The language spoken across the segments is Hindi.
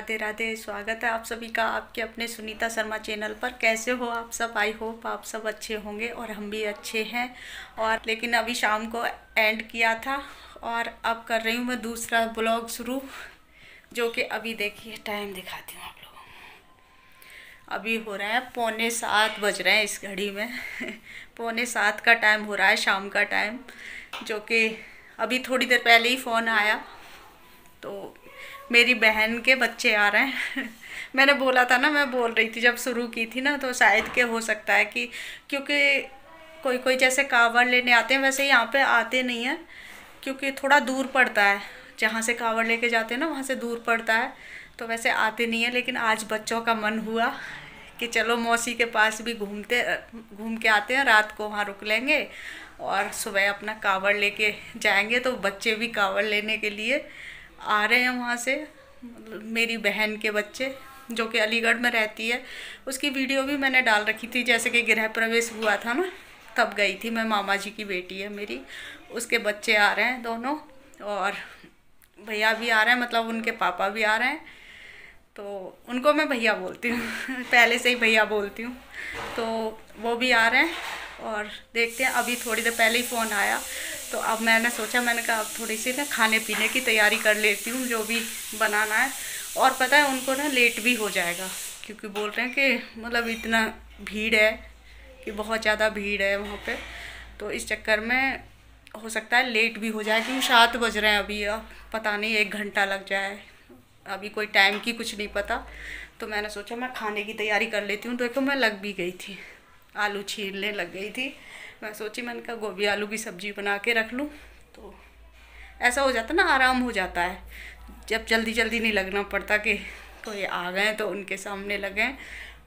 राधे राधे, स्वागत है आप सभी का आपके अपने सुनीता शर्मा चैनल पर। कैसे हो आप सब? आई होप आप सब अच्छे होंगे और हम भी अच्छे हैं। और लेकिन अभी शाम को एंड किया था और अब कर रही हूँ मैं दूसरा ब्लॉग शुरू, जो कि अभी देखिए टाइम दिखाती हूँ आप लोगों अभी हो रहा है पौने सात बज रहे हैं इस घड़ी में। पौने सात का टाइम हो रहा है, शाम का टाइम जो कि अभी थोड़ी देर पहले ही फ़ोन आया। तो मेरी बहन के बच्चे आ रहे हैं। मैंने बोला था ना, मैं बोल रही थी जब शुरू की थी ना तो शायद के हो सकता है कि क्योंकि कोई कोई जैसे कावड़ लेने आते हैं, वैसे यहाँ पे आते नहीं हैं, क्योंकि थोड़ा दूर पड़ता है। जहाँ से कावड़ लेके जाते हैं ना, वहाँ से दूर पड़ता है तो वैसे आते नहीं हैं, लेकिन आज बच्चों का मन हुआ कि चलो मौसी के पास भी घूमते, घूम के आते हैं, रात को वहाँ रुक लेंगे और सुबह अपना कावड़ लेके जाएँगे तो बच्चे भी कावड़ लेने के लिए आ रहे हैं वहाँ से, मेरी बहन के बच्चे, जो कि अलीगढ़ में रहती है। उसकी वीडियो भी मैंने डाल रखी थी, जैसे कि गृह प्रवेश हुआ था ना, तब गई थी मैं, मामा जी की बेटी है मेरी। उसके बच्चे आ रहे हैं दोनों, और भैया भी आ रहे हैं मतलब उनके पापा भी आ रहे हैं। तो उनको मैं भैया बोलती हूँ, पहले से ही भैया बोलती हूँ। तो वो भी आ रहे हैं, और देखते हैं, अभी थोड़ी देर पहले ही फ़ोन आया। तो अब मैंने सोचा, मैंने कहा, अब थोड़ी सी ना खाने पीने की तैयारी कर लेती हूँ, जो भी बनाना है। और पता है, उनको ना लेट भी हो जाएगा, क्योंकि बोल रहे हैं कि मतलब इतना भीड़ है कि बहुत ज़्यादा भीड़ है वहाँ पे। तो इस चक्कर में हो सकता है लेट भी हो जाए, क्योंकि सात बज रहे हैं अभी, अब पता नहीं, एक घंटा लग जाए। अभी कोई टाइम की कुछ नहीं पता। तो मैंने सोचा, मैं खाने की तैयारी कर लेती हूँ। देखो, मैं लग भी गई थी। आलू छीलने लग गई थी। मैं सोची मैंने कहा गोभी आलू की सब्ज़ी बना के रख लूँ तो ऐसा हो जाता ना, आराम हो जाता है। जब जल्दी जल्दी नहीं लगना पड़ता कि कोई आ गए तो उनके सामने लगें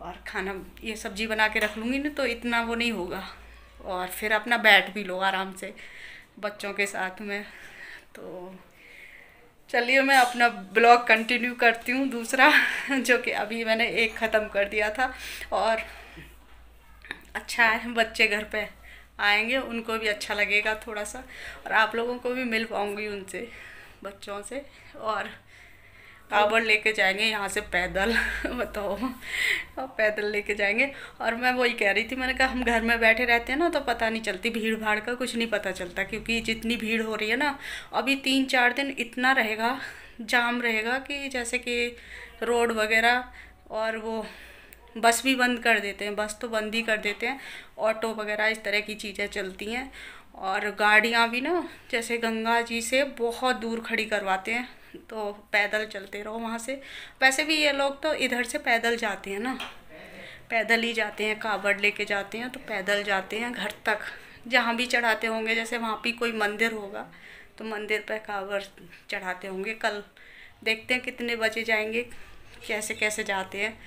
और खाना, ये सब्ज़ी बना के रख लूँगी ना तो इतना वो नहीं होगा। और फिर अपना बैठ भी लो आराम से बच्चों के साथ में। तो चलिए मैं अपना ब्लॉग कंटिन्यू करती हूँ, दूसरा, जो कि अभी मैंने एक ख़त्म कर दिया था। और अच्छा है, बच्चे घर पे आएँगे, उनको भी अच्छा लगेगा थोड़ा सा और आप लोगों को भी मिल पाऊँगी उनसे, बच्चों से। और कावड़ लेके जाएँगे यहाँ से पैदल, बताओ। और पैदल लेके जाएँगे। और मैं वही कह रही थी, मैंने कहा, हम घर में बैठे रहते हैं ना तो पता नहीं चलती भीड़ भाड़ का, कुछ नहीं पता चलता, क्योंकि जितनी भीड़ हो रही है ना, अभी तीन चार दिन इतना रहेगा, जाम रहेगा कि जैसे कि रोड वगैरह और वो बस भी बंद कर देते हैं, बस तो बंद ही कर देते हैं। ऑटो वगैरह इस तरह की चीज़ें चलती हैं। और गाड़ियाँ भी ना, जैसे गंगा जी से बहुत दूर खड़ी करवाते हैं तो पैदल चलते रहो वहाँ से। वैसे भी ये लोग तो इधर से पैदल जाते हैं ना। पैदल ही जाते हैं, कावड़ लेके जाते हैं तो पैदल जाते हैं घर तक। जहाँ भी चढ़ाते होंगे, जैसे वहाँ भी कोई मंदिर होगा तो मंदिर पर कावड़ चढ़ाते होंगे कल। देखते हैं कितने बजे जाएँगे कैसे कैसे जाते हैं।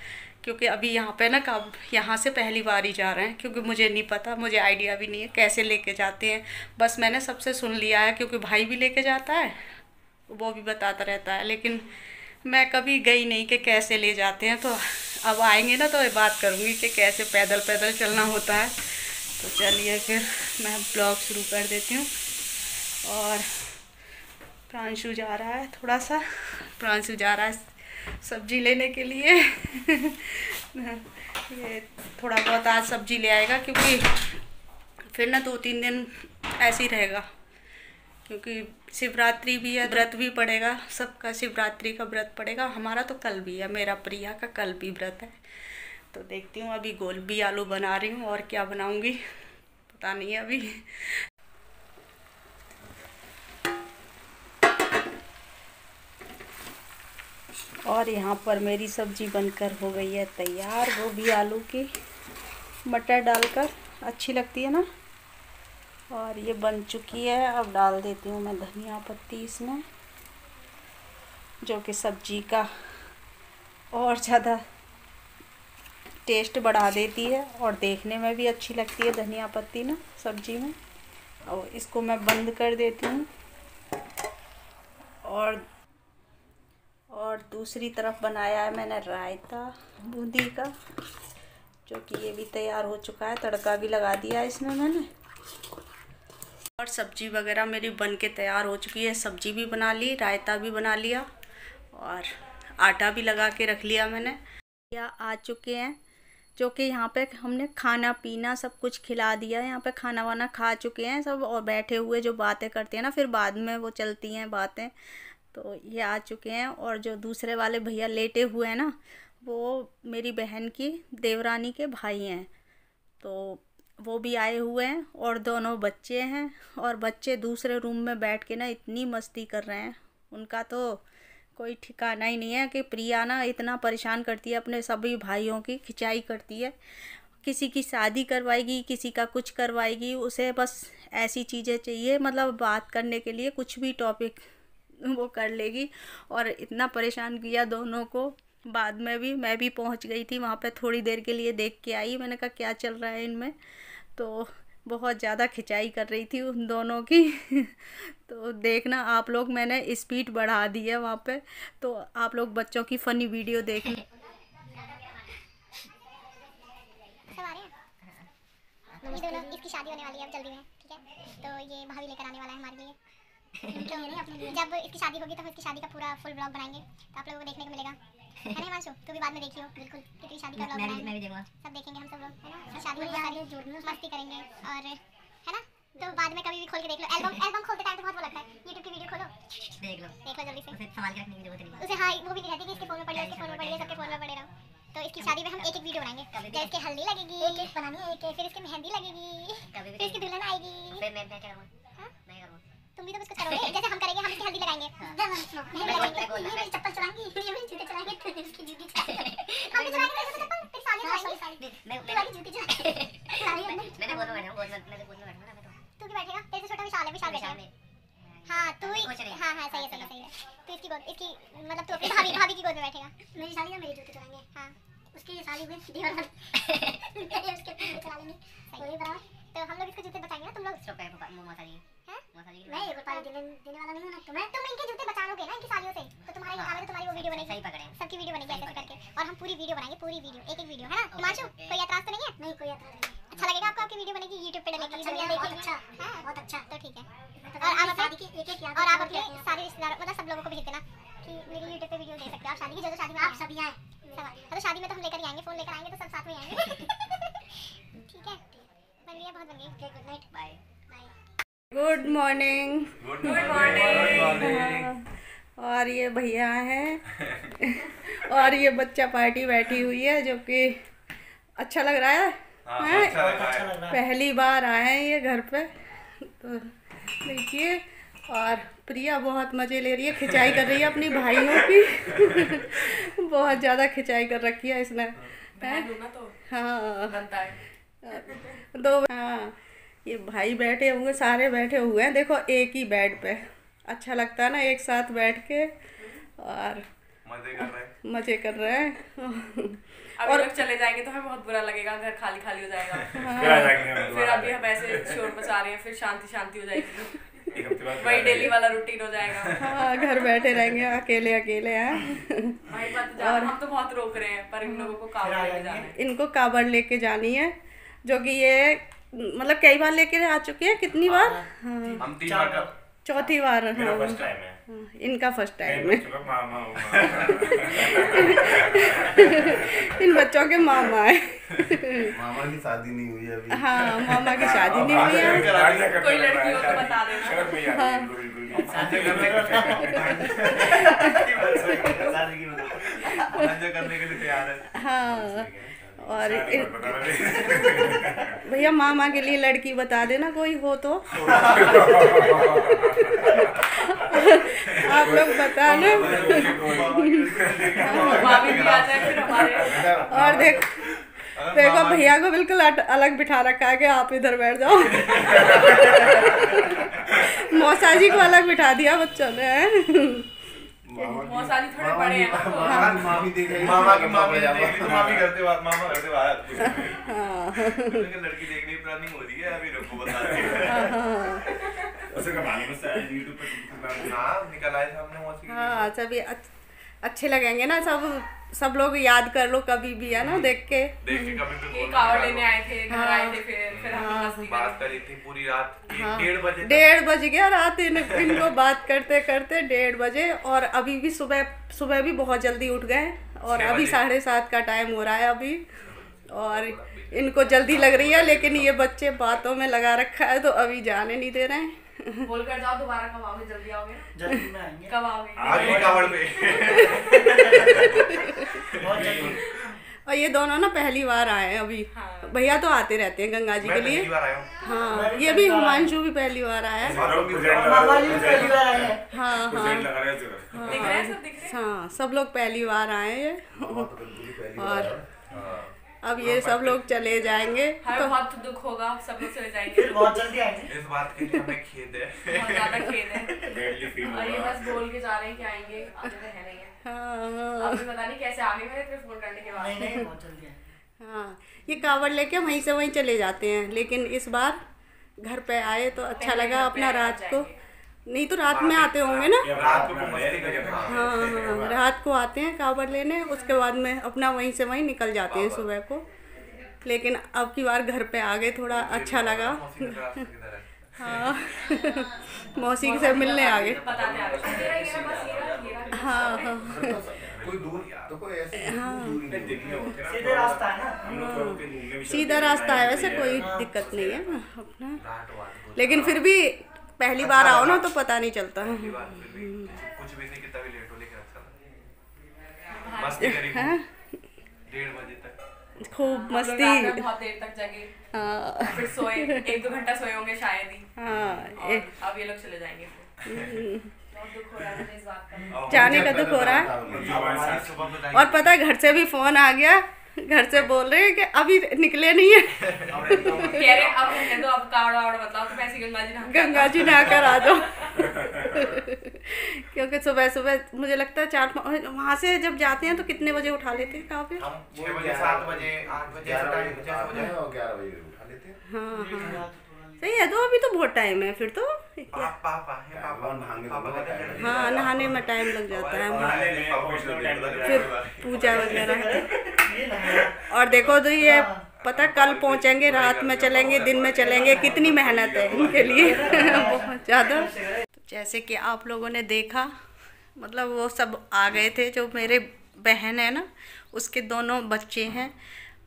क्योंकि अभी यहाँ पे ना कब यहाँ से पहली बार ही जा रहे हैं, क्योंकि मुझे नहीं पता, मुझे आइडिया भी नहीं है कैसे लेके जाते हैं। बस मैंने सबसे सुन लिया है, क्योंकि भाई भी लेके जाता है, वो भी बताता रहता है। लेकिन मैं कभी गई नहीं कि कैसे ले जाते हैं तो अब आएँगे ना तो बात करूँगी कि कैसे पैदल पैदल चलना होता है। तो चलिए फिर मैं ब्लॉग शुरू कर देती हूँ। और प्रांशु जा रहा है थोड़ा सा, प्रांशु जा रहा है सब्ज़ी लेने के लिए। ये थोड़ा बहुत आज सब्ज़ी ले आएगा, क्योंकि फिर ना दो तीन दिन ऐसे ही रहेगा। क्योंकि शिवरात्रि भी है, व्रत भी पड़ेगा, सबका शिवरात्रि का व्रत पड़ेगा। हमारा तो कल भी है, मेरा प्रिया का कल भी व्रत है। तो देखती हूँ अभी गोल भी आलू बना रही हूँ, और क्या बनाऊँगी, पता नहीं है अभी। और यहाँ पर मेरी सब्ज़ी बनकर हो गई है तैयार। वो भी आलू की मटर डालकर। अच्छी लगती है ना? और ये बन चुकी है। अब डाल देती हूँ मैं धनिया पत्ती इसमें, जो कि सब्ज़ी का और ज़्यादा टेस्ट बढ़ा देती है और देखने में भी अच्छी लगती है धनिया पत्ती ना सब्ज़ी में। और इसको मैं बंद कर देती हूँ। और और दूसरी तरफ़ बनाया है मैंने रायता बूंदी का, जो कि ये भी तैयार हो चुका है। तड़का भी लगा दिया है इसमें मैंने। और सब्ज़ी वगैरह मेरी बन के तैयार हो चुकी है। सब्ज़ी भी बना ली, रायता भी बना लिया और आटा भी लगा के रख लिया मैंने। या आ चुके हैं, जो कि यहाँ पे हमने खाना पीना सब कुछ खिला दिया यहाँ पे खाना वाना खा चुके हैं सब और बैठे हुए जो बातें करते हैं ना, फिर बाद में वो चलती हैं बातें। तो ये आ चुके हैं और जो दूसरे वाले भैया लेटे हुए हैं ना, वो मेरी बहन की देवरानी के भाई हैं। तो वो भी आए हुए हैं और दोनों बच्चे हैं और बच्चे दूसरे रूम में बैठ के ना इतनी मस्ती कर रहे हैं। उनका तो कोई ठिकाना ही नहीं है कि प्रिया ना इतना परेशान करती है, अपने सभी भाइयों की खिंचाई करती है। किसी की शादी करवाएगी, किसी का कुछ करवाएगी, उसे बस ऐसी चीज़ें चाहिए मतलब बात करने के लिए कुछ भी टॉपिक वो कर लेगी। और इतना परेशान किया दोनों को। बाद में भी मैं भी पहुँच गई थी वहाँ पे थोड़ी देर के लिए देख के आई। मैंने कहा, क्या चल रहा है इनमें? तो बहुत ज़्यादा खिंचाई कर रही थी उन दोनों की। तो देखना, आप लोग मैंने स्पीड बढ़ा दी है वहाँ पे। तो आप लोग बच्चों की फ़नी वीडियो देख इसकी शादी होने वाली है, अब जल्दी में ठीक है? तो ये भाभी लेकर आने वाला है हमारे लिए। जब इसकी शादी होगी तो हम इसकी शादी का पूरा फुल ब्लॉग बनाएँगे तो आप लोगों को देखने को मिलेगा। है ना हिमांशु? तू भी बाद में देखियो बिल्कुल कितनी शादी का ब्लॉग बनाएँगे। मैं भी देखूँगा। सब देखेंगे हम सब लोग है ना? शादी में सारी मस्ती करेंगे और है ना? तो बाद में कभी भी खोल के देख लो। एल्बम एल्बम खोलते टाइम तो बहुत वो लगता है। यूट्यूब की वीडियो खोलो। देख लो। देख लो जल्दी से। उसे संभाल के रखने की ज़रूरत नहीं उसे हाँ वो भी नहीं रहती कि इसके फ़ोन में पड़ी है इसके फ़ोन में पड़ी है सबके फ़ोन में पड़े रहो। तो इसकी शादी में हम एक एक वीडियो बनाएँगे। जब इसके हल्दी लगेगी एक एक बनानी है एक एक। फिर इसकी मेहंदी लगेगी फिर इसकी दुल्हन आएगी। फिर मैं मैं क्या करूँगा? हाँ मैं भी तो कुछ करोगे? जैसे हम करेंगे हम इसकी हल्दी लगाएँगे। मेहंदी चप्पल चलाएँगे ये भी जूते चलाएँगे इसकी जूती हम भी चलाएँगे चप्पल फिर साड़ी चलाएँगे मैं मैं जूती चलाएँगे मैंने बोलो मैडम बोल मैं तो बोल मैं बैठूँगा मैं तो तू भी बैठेगा? तेरे से छोटा विशाल है विशाल हाँ। तू ही हाँ हाँ सही है सही है सही है। तो इसकी गोद इसकी मतलब तू अपनी भाभी भाभी की गोद में बैठेगा। मेरी साली है मेरी जूते चलाएँगे हाँ। उसकी साली में दीवार उसके चला लेंगे। वही बराबर? तो हम लोग इसके जूते बचाएँगे ना तुम लोग? चुप है? मौसा जी मैं एक रुपया देने देने वाला नहीं हूँ ना तुम्हें तुम इनके जूते बचाओगे ना इनकी सालियों से। तो तुम्हारी हाँ, तो तुम्हारी वो वीडियो बनेगी। सही पकड़े सबकी वीडियो बनेगी ऐसे करके। और हम पूरी वीडियो बनाएँगे पूरी वीडियो एक एक वीडियो है ना? हिमांशु कोई ऐतराज तो नहीं है? नहीं कोई ऐतराज नहीं अच्छा लगेगा आपको आपकी वीडियो बनेगी? YouTube पे डलेगी दुनिया देखेगी। अच्छा। बहुत अच्छा। तो ठीक है। और आप शादी एक एक और आप अपने सारे रिश्तेदार मतलब सब लोगों को भेज देना कि मेरी YouTube पे वीडियो दे सकते हो। आप शादी की जगह शादी में आप सभी आए। तो शादी में तो हम लेकर ही आएँगे फ़ोन लेकर आएँगे तो सब साथ में आएँगे। ठीक है। बन गया बहुत बन गई good night bye good morning good morning और ये भैया हैं। और ये बच्चा पार्टी बैठी हुई है जो कि अच्छा लग रहा है, हाँ, है? अच्छा लग रहा है। पहली बार आए हैं ये घर पे। तो देखिए और प्रिया बहुत मज़े ले रही है खिंचाई कर रही है अपनी भाइयों की। बहुत ज़्यादा खिंचाई कर रखी है इसने। तो। हाँ। दो हाँ। ये भाई बैठे हुए सारे बैठे हुए हैं। देखो एक ही बेड पे। अच्छा लगता है ना एक साथ बैठ के और मज़े कर रहे हैं। मज़े कर रहे हैं। और लोग चले जाएँगे तो हमें बहुत बुरा लगेगा घर खाली खाली हो जाएगा। हाँ। फिर अभी हम ऐसे शोर मचा रहे हैं फिर शांति शांति हो जाएगी। वही डेली वाला रूटीन हो जाएगा। हाँ घर बैठे रहेंगे अकेले अकेले हैं। और हम तो बहुत रोक रहे हैं पर इन लोगों को काबर लेके जाना है। इनको काबर लेके जानी है जो कि ये मतलब कई बार लेके आ चुके हैं कितनी बार? हाँ। हम तीन बार चौथी बार मेरा फ़र्स्ट टाइम है। हाँ, इनका फ़र्स्ट टाइम है। इन बच्चों के मामा है। मामा की शादी नहीं हुई अभी। हाँ मामा की शादी नहीं हुई है कोई लड़की हो तो बता देना। हाँ। करने के लिए तैयार है। हाँ। और भैया मामा के लिए लड़की बता देना कोई हो तो। आप लोग बता ना और देख देखो भैया को बिल्कुल अलग बिठा रखा है कि आप इधर बैठ जाओ। मौसा जी को अलग बिठा दिया बच्चों ने। मौसाली थोड़े बड़े हैं मामी। देख रही मामा की मामी देख मामी करते बात मामा करते बात लड़की देखने की प्लानिंग हो रही है अभी रुको बता उसे का मालूम है यूट्यूब पे हाँ निकल आए थे हमने मौसी हाँ सभी अच्छे लगेंगे ना सब। सब लोग याद कर लो कभी भी है ना देख के। देख के कभी भी लेने आए थे घर आए थे फिर फिर करो। बात करी थी पूरी रात हाँ। डेढ़ बजे डेढ़ बज गया रात इन इनको बात करते करते डेढ़ बजे और अभी भी सुबह सुबह भी बहुत जल्दी उठ गए और अभी साढ़े सात का टाइम हो रहा है अभी और इनको जल्दी लग रही है लेकिन ये बच्चे बातों में लगा रखा है तो अभी जाने नहीं दे रहे हैं। बोल कर जाओ दोबारा कब आओगे? जल्दी आओगे कब आओगे कावड़ पे। और ये दोनों ना पहली बार आए हैं अभी। हाँ। भैया तो आते रहते हैं गंगा जी के लिए। पहली बार आया हूँ। हाँ ये भी हुमांशु भी पहली बार आया है। हैं। हाँ। हाँ दिख रहे हैं सब दिख रहे हैं? हाँ सब लोग पहली बार आए हैं। और हाँ। अब ये सब लोग चले जाएँगे तो बहुत दुख होगा सब लोग चले जाएँगे। फिर बहुत जल्दी आएँगे। इस बात के लिए हमें खेद है। बहुत ज़्यादा खेद है। और ये बस बोल के जा रहे हैं कि आएँगे आते तो है नहीं है। हाँ। हाँ अभी पता नहीं कैसे आगे मेरे फिर फ़ोन करने के बाद। नहीं नहीं बहुत जल्दी आएँगे। हाँ ये कावड़ लेके वहीं से वहीं चले जाते हैं लेकिन इस बार घर पे आए तो अच्छा लगा अपना रात को। नहीं तो रात में आते होंगे ना? रात को हाँ। हाँ हाँ रात को आते हैं कावड़ लेने उसके बाद में अपना वहीं से वहीं निकल जाते हैं सुबह को। लेकिन अब की बार घर पे आ गए थोड़ा अच्छा लगा। है? हाँ। मौसी से मिलने आ गए। हाँ हाँ। कोई दूर तो है। सीधे रास्ता है ना? सीधा रास्ता है वैसे कोई दिक्कत नहीं है। अपना। लेकिन फिर भी पहली बार आओ ना तो पता नहीं चलता। है कुछ भी नहीं कितना भी लेट हो लेकिन अच्छा मस्ती करी खूब। डेढ़ बजे तक। खूब मस्ती। बहुत देर तक जगे। हाँ। फिर सोए एक दो घंटा सोए होंगे शायद ही। हाँ अब ये लोग चले जाएँगे फिर। बहुत दुख हो रहा है मुझे इस बात का। और जाने का दुख हो रहा है। और पता है घर से भी फ़ोन आ गया। घर से बोल रहे हैं कि अभी निकले नहीं है। कह रहे अब रहने दो अब कावड़ा वावड़ा बताओ तो ऐसी गंगा जी नहा गंगा जी नहा कर आ जाओ क्योंकि सुबह सुबह मुझे लगता है चार वहाँ से जब जाते हैं तो कितने बजे उठा लेते हैं काफ़ी हम छह बजे सात बजे आठ बजे ग्यारह बजे ग्यारह बजे उठा लेते हैं। हाँ हाँ। सही है तो अभी तो बहुत टाइम है फिर तो पापा पापा है पापा नहाने में हाँ। टाइम लग जाता है फिर पूजा वगैरह और देखो तो ये पता कल पहुँचेंगे रात में चलेंगे दिन में चलेंगे कितनी मेहनत है इनके लिए। बहुत ज़्यादा। जैसे कि आप लोगों ने देखा मतलब वो सब आ गए थे जो मेरे बहन है ना उसके दोनों बच्चे हैं।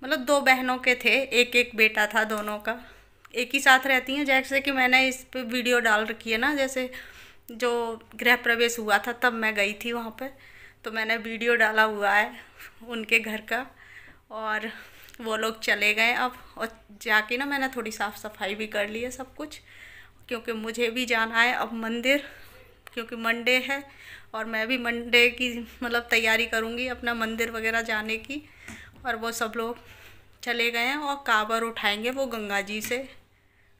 मतलब दो बहनों के थे एक एक बेटा था दोनों का। एक ही साथ रहती हैं। जैसे कि मैंने इस पर वीडियो डाल रखी है ना, जैसे जो गृह प्रवेश हुआ था, तब मैं गई थी वहाँ पर तो मैंने वीडियो डाला हुआ है उनके घर का और वो लोग चले गए अब और जाके ना मैंने थोड़ी साफ़ सफ़ाई भी कर ली है सब कुछ, क्योंकि मुझे भी जाना है अब मंदिर, क्योंकि मंडे है और मैं भी मंडे की मतलब तैयारी करूँगी अपना मंदिर वगैरह जाने की। और वो सब लोग चले गए हैं और काबर उठाएँगे वो गंगा जी से।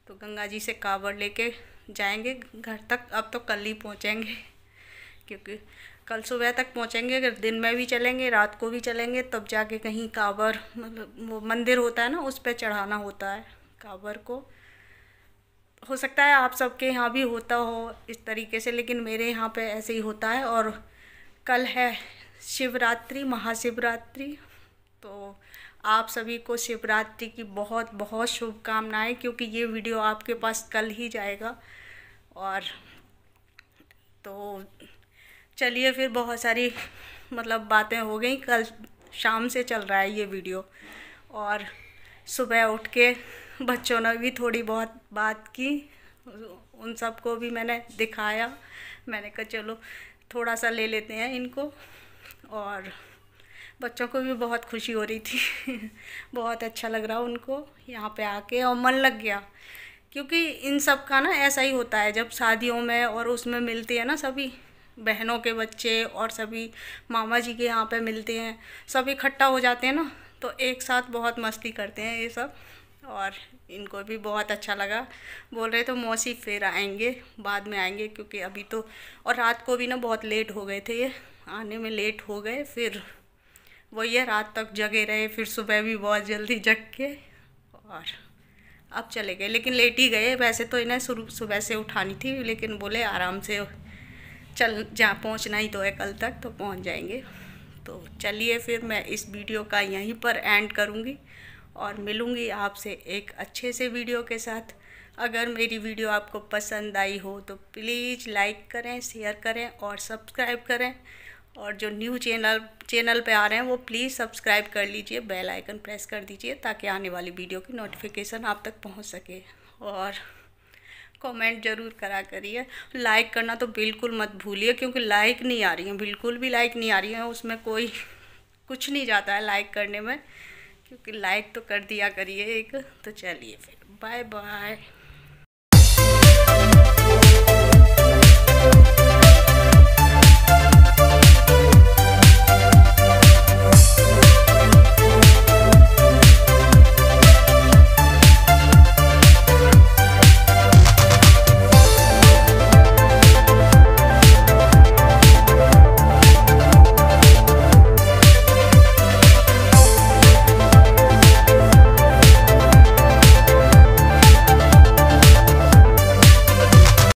तो गंगा जी से काबर लेके जाएँगे। घर तक अब तो कल ही पहुँचेंगे, क्योंकि कल सुबह तक पहुँचेंगे। अगर दिन में भी चलेंगे, रात को भी चलेंगे, तब जाके कहीं काबर मतलब वो मंदिर होता है ना, उस पर चढ़ाना होता है काबर को। हो सकता है आप सबके यहाँ भी होता हो इस तरीके से, लेकिन मेरे यहाँ पे ऐसे ही होता है। और कल है शिवरात्रि, महाशिवरात्रि तो आप सभी को शिवरात्रि की बहुत बहुत शुभकामनाएँ, क्योंकि ये वीडियो आपके पास कल ही जाएगा। और तो चलिए फिर बहुत सारी मतलब बातें हो गई। कल शाम से चल रहा है ये वीडियो। और सुबह उठ के बच्चों ने भी थोड़ी बहुत बात की। उन सबको भी मैंने दिखाया। मैंने कहा, चलो, थोड़ा सा ले लेते हैं इनको। और बच्चों को भी बहुत खुशी हो रही थी। बहुत अच्छा लग रहा उनको यहाँ पे आके और मन लग गया। क्योंकि इन सब का ना ऐसा ही होता है, जब शादियों में और उसमें मिलती है ना सभी बहनों के बच्चे और सभी मामा जी के यहाँ पे मिलते हैं, सब इकट्ठा हो जाते हैं ना तो एक साथ बहुत मस्ती करते हैं ये सब। और इनको भी बहुत अच्छा लगा। बोल रहे तो मौसी फिर आएँगे, बाद में आएँगे क्योंकि अभी तो और रात को भी ना बहुत लेट हो गए थे ये, आने में लेट हो गए, फिर वही ये रात तक जगे रहे, फिर सुबह भी बहुत जल्दी जग के और अब चले गए। लेकिन लेट ही गए, वैसे तो इन्हें शुरू, सुबह से उठानी थी, लेकिन बोले आराम से चल, जहाँ पहुँचना ही तो है कल तक तो पहुँच जाएँगे। तो चलिए फिर मैं इस वीडियो का यहीं पर एंड करूँगी और मिलूँगी आपसे एक अच्छे से वीडियो के साथ। अगर मेरी वीडियो आपको पसंद आई हो तो प्लीज़ लाइक करें शेयर करें और सब्सक्राइब करें। और जो न्यू चैनल चैनल पे आ रहे हैं, वो प्लीज़ सब्सक्राइब कर लीजिए बेल आइकन प्रेस कर दीजिए, ताकि आने वाली वीडियो की नोटिफिकेशन आप तक पहुँच सके। और कमेंट ज़रूर करा करिए। लाइक करना तो बिल्कुल मत भूलिए, क्योंकि लाइक नहीं आ रही है। बिल्कुल भी लाइक नहीं आ रही है, उसमें कोई कुछ नहीं जाता है लाइक करने में। क्योंकि लाइक तो कर दिया करिए एक तो चलिए फिर। Bye bye